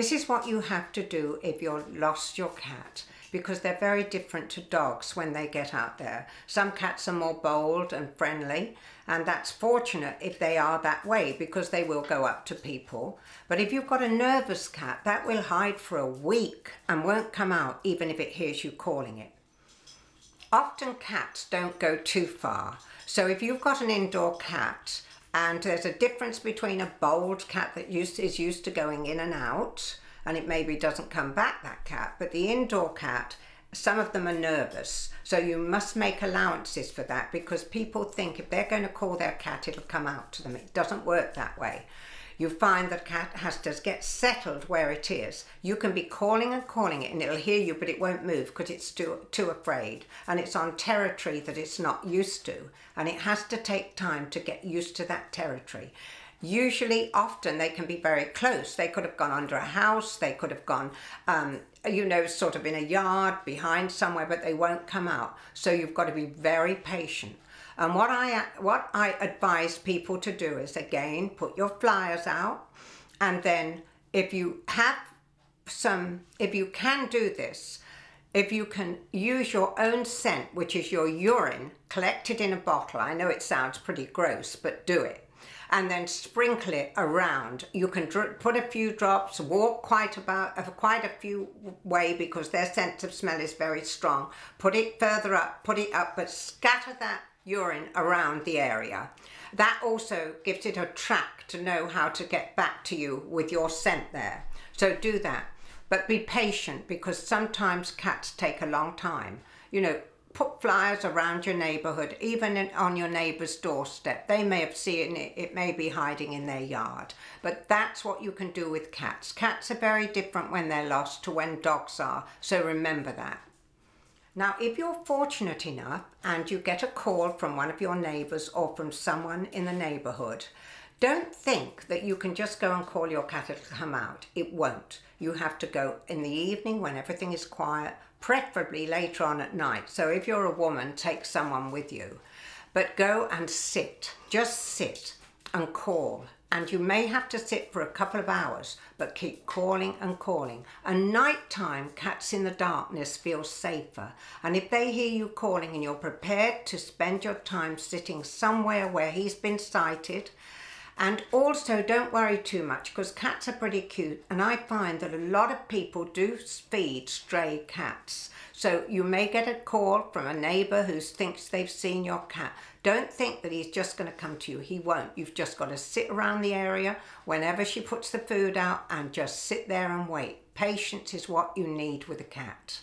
This is what you have to do if you've lost your cat because they're very different to dogs when they get out there. Some cats are more bold and friendly, and that's fortunate if they are that way because they will go up to people. But if you've got a nervous cat, that will hide for a week and won't come out even if it hears you calling it. Often cats don't go too far. So if you've got an indoor cat and there's a difference between a bold cat that used, is used to going in and out and it maybe doesn't come back, that cat. But the indoor cat, some of them are nervous. So you must make allowances for that because people think if they're going to call their cat, it'll come out to them. It doesn't work that way. You find that cat has to get settled where it is. You can be calling and calling it and it'll hear you, but it won't move because it's too, too afraid. And it's on territory that it's not used to. And it has to take time to get used to that territory. Usually, often they can be very close. They could have gone under a house, they could have gone, um, you know, sort of in a yard behind somewhere, but they won't come out. So you've got to be very patient. And what I, what I advise people to do is again, put your flyers out. And then if you have some, if you can do this, if you can use your own scent, which is your urine, collected in a bottle. I know it sounds pretty gross, but do it and then sprinkle it around. You can put a few drops, walk quite about uh, quite a few way because their sense of smell is very strong. Put it further up, put it up, but scatter that urine around the area. That also gives it a track to know how to get back to you with your scent there. So do that. But be patient because sometimes cats take a long time. You know, put flyers around your neighbourhood, even in, on your neighbour's doorstep. They may have seen it, it may be hiding in their yard. But that's what you can do with cats. Cats are very different when they're lost to when dogs are, so remember that. Now, if you're fortunate enough and you get a call from one of your neighbours or from someone in the neighbourhood, don't think that you can just go and call your cat to come out. It won't. You have to go in the evening when everything is quiet, preferably later on at night. So if you're a woman, take someone with you. But go and sit, just sit and call. And you may have to sit for a couple of hours, but keep calling and calling. And nighttime, cats in the darkness feel safer. And if they hear you calling and you're prepared to spend your time sitting somewhere where he's been sighted and also don't worry too much because cats are pretty cute and I find that a lot of people do feed stray cats. So you may get a call from a neighbour who thinks they've seen your cat. Don't think that he's just going to come to you. He won't. You've just got to sit around the area whenever she puts the food out and just sit there and wait. Patience is what you need with a cat.